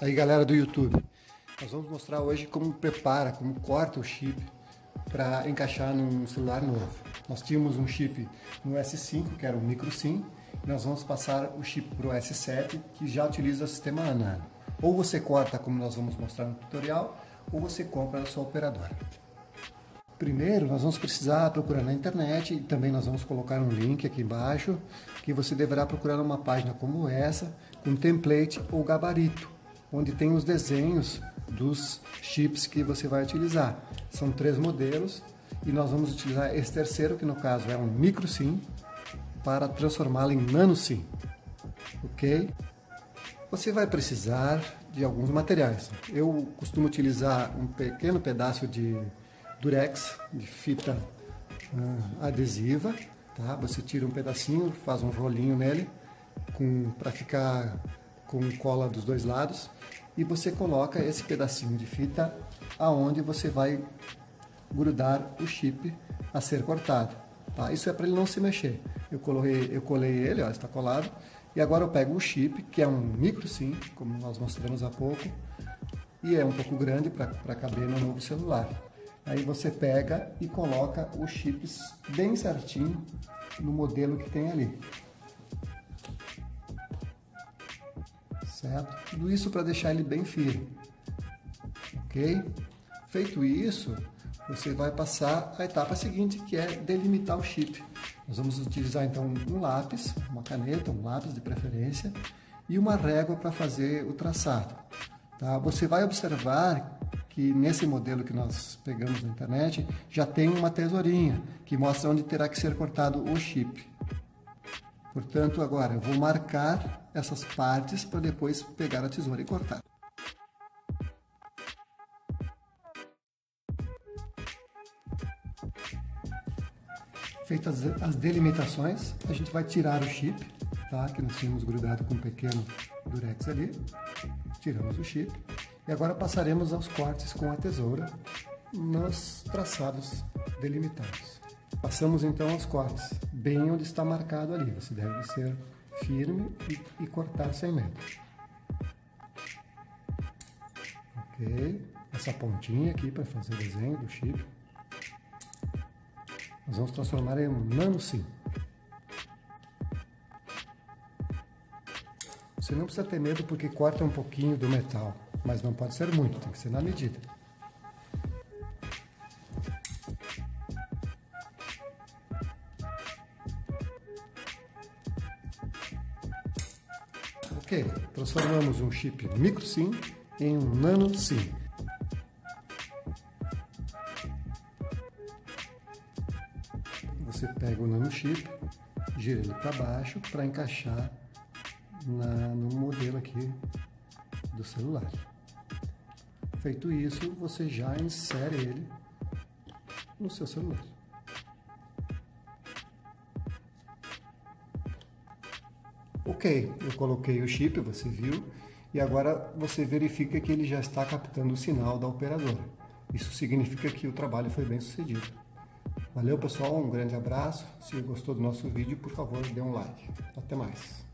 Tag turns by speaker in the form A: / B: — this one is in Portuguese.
A: Aí galera do YouTube, nós vamos mostrar hoje como prepara, como corta o chip para encaixar num celular novo. Nós tínhamos um chip no S5, que era o micro SIM, e nós vamos passar o chip para o S7, que já utiliza o sistema ANANO. Ou você corta, como nós vamos mostrar no tutorial, ou você compra na sua operadora. Primeiro, nós vamos precisar procurar na internet e também nós vamos colocar um link aqui embaixo que você deverá procurar numa página como essa, com template ou gabarito onde tem os desenhos dos chips que você vai utilizar. São três modelos e nós vamos utilizar esse terceiro, que no caso é um micro SIM, para transformá-lo em nano SIM. Ok? Você vai precisar de alguns materiais. Eu costumo utilizar um pequeno pedaço de durex, de fita uh, adesiva. Tá? Você tira um pedacinho, faz um rolinho nele para ficar com cola dos dois lados e você coloca esse pedacinho de fita aonde você vai grudar o chip a ser cortado. Tá? Isso é para ele não se mexer. Eu colei, eu colei ele, ó, está colado. E agora eu pego o chip, que é um micro SIM, como nós mostramos há pouco, e é um pouco grande para caber no novo celular. Aí você pega e coloca os chips bem certinho no modelo que tem ali. Certo? Tudo isso para deixar ele bem firme, ok? Feito isso, você vai passar a etapa seguinte, que é delimitar o chip. Nós vamos utilizar então um lápis, uma caneta, um lápis de preferência, e uma régua para fazer o traçado. Tá? Você vai observar que nesse modelo que nós pegamos na internet já tem uma tesourinha que mostra onde terá que ser cortado o chip. Portanto, agora eu vou marcar essas partes para depois pegar a tesoura e cortar. Feitas as delimitações, a gente vai tirar o chip, tá? que nós tínhamos grudado com um pequeno durex ali. Tiramos o chip e agora passaremos aos cortes com a tesoura nos traçados delimitados. Passamos então aos cortes, bem onde está marcado ali. Você deve ser firme e, e cortar sem medo. Ok, essa pontinha aqui para fazer o desenho do chip. Nós vamos transformar em um nano sim. Você não precisa ter medo porque corta um pouquinho do metal, mas não pode ser muito, tem que ser na medida. Ok, transformamos um chip micro SIM em um nano SIM. Você pega o nano chip, gira ele para baixo para encaixar na, no modelo aqui do celular. Feito isso, você já insere ele no seu celular. Ok, eu coloquei o chip, você viu, e agora você verifica que ele já está captando o sinal da operadora. Isso significa que o trabalho foi bem sucedido. Valeu pessoal, um grande abraço. Se gostou do nosso vídeo, por favor, dê um like. Até mais.